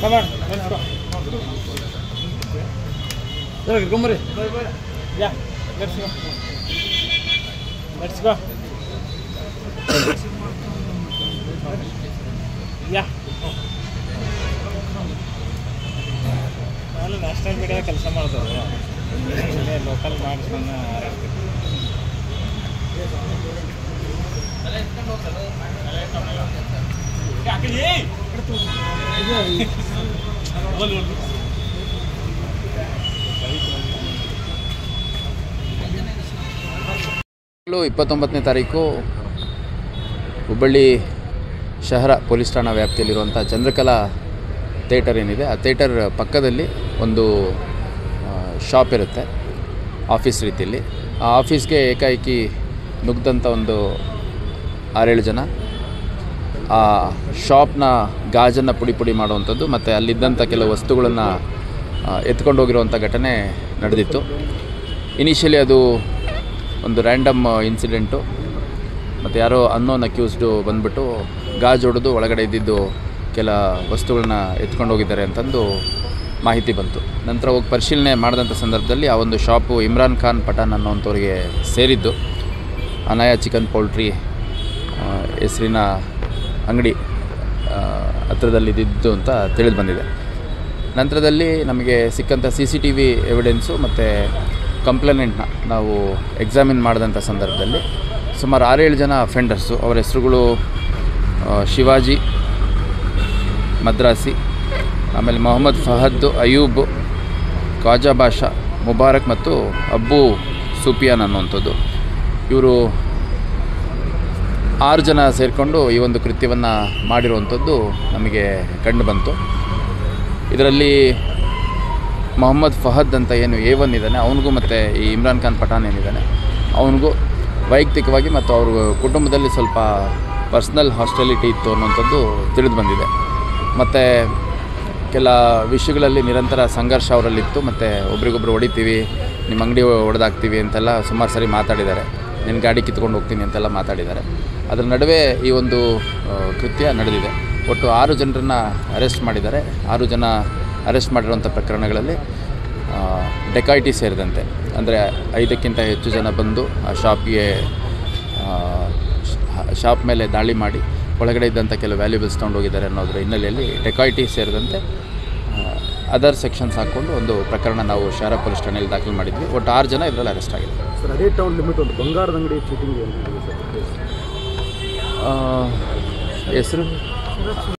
Come on, let's go. Sir, come on. Yeah, let's go. Let's go. Yeah. ನಾನು national media ಕೆಲಸ ಮಾಡಿದವರು ಇಲ್ಲೇ local ಮಾಡಿಸ್ಕೊಂಡು ಲು ಇಪ್ಪತ್ತೊಂಬತ್ತನೇ ತಾರೀಕು, ಹುಬ್ಬಳ್ಳಿ ಶಹರ ಪೊಲೀಸ್ ಠಾಣಾ ವ್ಯಾಪ್ತಿಯಲ್ಲಿರುವಂಥ ಚಂದ್ರಕಲಾ ಥಿಯೇಟರ್ ಏನಿದೆ, ಆ ಥಿಯೇಟರ್ ಪಕ್ಕದಲ್ಲಿ ಒಂದು ಶಾಪ್ ಇರುತ್ತೆ, ಆಫೀಸ್ ರೀತಿಯಲ್ಲಿ. ಆ ಆಫೀಸ್ಗೆ ಏಕಾಏಕಿ ನುಗ್ದಂಥ ಒಂದು ಆರೇಳು ಜನ ಆ ಶಾಪ್ನ ಗಾಜನ್ನು ಪುಡಿ ಪುಡಿ ಮಾಡುವಂಥದ್ದು ಮತ್ತು ಅಲ್ಲಿದ್ದಂಥ ಕೆಲವು ವಸ್ತುಗಳನ್ನು ಎತ್ಕೊಂಡು ಹೋಗಿರುವಂಥ ಘಟನೆ ನಡೆದಿತ್ತು. ಇನಿಷಿಯಲಿ ಅದು ಒಂದು ರ್ಯಾಂಡಮ್ ಇನ್ಸಿಡೆಂಟು ಮತ್ತು ಯಾರೋ ಅನ್ನೋನ್ ಅಕ್ಯೂಸ್ಡು ಬಂದ್ಬಿಟ್ಟು ಗಾಜು ಹೊಡೆದು ಒಳಗಡೆ ಇದ್ದಿದ್ದು ಕೆಲ ವಸ್ತುಗಳನ್ನ ಎತ್ಕೊಂಡು ಹೋಗಿದ್ದಾರೆ ಅಂತಂದು ಮಾಹಿತಿ ಬಂತು. ನಂತರ ಹೋಗಿ ಪರಿಶೀಲನೆ ಮಾಡಿದಂಥ ಸಂದರ್ಭದಲ್ಲಿ ಆ ಒಂದು ಶಾಪು ಇಮ್ರಾನ್ ಖಾನ್ ಪಠಾನ್ ಅನ್ನೋವಂಥವ್ರಿಗೆ ಸೇರಿದ್ದು. ಅನಾಯ ಚಿಕನ್ ಪೌಲ್ಟ್ರಿ ಹೆಸರಿನ ಅಂಗಡಿ ಹತ್ರದಲ್ಲಿದ್ದಿದ್ದು ಅಂತ ತಿಳಿದು ಬಂದಿದೆ. ನಂತರದಲ್ಲಿ ನಮಗೆ ಸಿಕ್ಕಂಥ C C T V evidence ಮತ್ತು ಕಂಪ್ಲೇನೆಂಟ್ನ ನಾವು ಎಕ್ಸಾಮಿನ್ ಮಾಡಿದಂಥ ಸಂದರ್ಭದಲ್ಲಿ ಸುಮಾರು ಆರೇಳು ಜನ ಅಫೆಂಡರ್ಸು ಅವರ ಹೆಸರುಗಳು ಶಿವಾಜಿ, ಮದ್ರಾಸಿ, ಆಮೇಲೆ ಮೊಹಮ್ಮದ್ ಫಹದ್, ಅಯೂಬ್ ಖಾಜಾ ಬಾಷಾ, ಮುಬಾರಕ್ ಮತ್ತು ಅಬ್ಬು ಸೂಪಿಯಾನ್ ಅನ್ನುವಂಥದ್ದು. ಇವರು ಆರು ಜನ ಸೇರಿಕೊಂಡು ಈ ಒಂದು ಕೃತ್ಯವನ್ನು ಮಾಡಿರುವಂಥದ್ದು ನಮಗೆ ಕಂಡು ಬಂತು. ಇದರಲ್ಲಿ ಮೊಹಮ್ಮದ್ ಫಹದ್ ಅಂತ ಏನು ಎ ಒನ್ ಇದ್ದಾನೆ, ಅವನಿಗೂ ಮತ್ತು ಈ ಇಮ್ರಾನ್ ಖಾನ್ ಪಠಾನ್ ಏನಿದ್ದಾನೆ, ಅವನಿಗೂ ವೈಯಕ್ತಿಕವಾಗಿ ಮತ್ತು ಅವ್ರ ಕುಟುಂಬದಲ್ಲಿ ಸ್ವಲ್ಪ ಪರ್ಸ್ನಲ್ ಹಾಸ್ಟೆಲಿಟಿ ಇತ್ತು ಅನ್ನೋಂಥದ್ದು ತಿಳಿದು ಬಂದಿದೆ. ಮತ್ತು ಕೆಲ ವಿಷಯಗಳಲ್ಲಿ ನಿರಂತರ ಸಂಘರ್ಷ ಅವರಲ್ಲಿತ್ತು, ಮತ್ತು ಒಬ್ರಿಗೊಬ್ರು ಹೊಡಿತೀವಿ, ನಿಮ್ಮ ಅಂಗಡಿ ಹೊಡೆದಾಕ್ತೀವಿ ಅಂತೆಲ್ಲ ಸುಮಾರು ಸರಿ ಮಾತಾಡಿದ್ದಾರೆ. ನಿನ್ನ ಗಾಡಿ ಕಿತ್ಕೊಂಡು ಹೋಗ್ತೀನಿ ಅಂತೆಲ್ಲ ಮಾತಾಡಿದ್ದಾರೆ. ಅದರ ನಡುವೆ ಈ ಒಂದು ಕೃತ್ಯ ನಡೆದಿದೆ. ಒಟ್ಟು ಆರು ಜನರನ್ನು ಅರೆಸ್ಟ್ ಮಾಡಿದ್ದಾರೆ. ಆರು ಜನ ಅರೆಸ್ಟ್ ಮಾಡಿರುವಂಥ ಪ್ರಕರಣಗಳಲ್ಲಿ ಡೆಕಾಯಿಟಿ ಸೇರಿದಂತೆ. ಅಂದರೆ ಐದಕ್ಕಿಂತ ಹೆಚ್ಚು ಜನ ಬಂದು ಆ ಶಾಪ್ಗೆ ಶಾಪ್ ಮೇಲೆ ದಾಳಿ ಮಾಡಿ, ಒಳಗಡೆ ಇದ್ದಂಥ ಕೆಲವು ವ್ಯಾಲ್ಯೂಬಲ್ಸ್ ತೊಗೊಂಡೋಗಿದ್ದಾರೆ ಅನ್ನೋದ್ರ ಹಿನ್ನೆಲೆಯಲ್ಲಿ ಡೆಕಾಯಿಟಿ ಸೇರಿದಂತೆ ಅದರ್ ಸೆಕ್ಷನ್ಸ್ ಹಾಕ್ಕೊಂಡು ಒಂದು ಪ್ರಕರಣ ನಾವು ಶಹರ ಪೊಲೀಸ್ ಠಾಣೆಯಲ್ಲಿ ದಾಖಲು ಮಾಡಿದ್ವಿ. ಒಟ್ಟು ಆರು ಜನ ಇದರಲ್ಲಿ ಅರೆಸ್ಟ್ ಆಗಿದೆ ಸರ್ ಅದೇ ಟೌನ್ ಲಿಮಿಟ್ ಒಂದು ಬಂಗಾರದ ಅಂಗಡಿ ಚೀಟಿಂಗ್ ಹೆಸರು?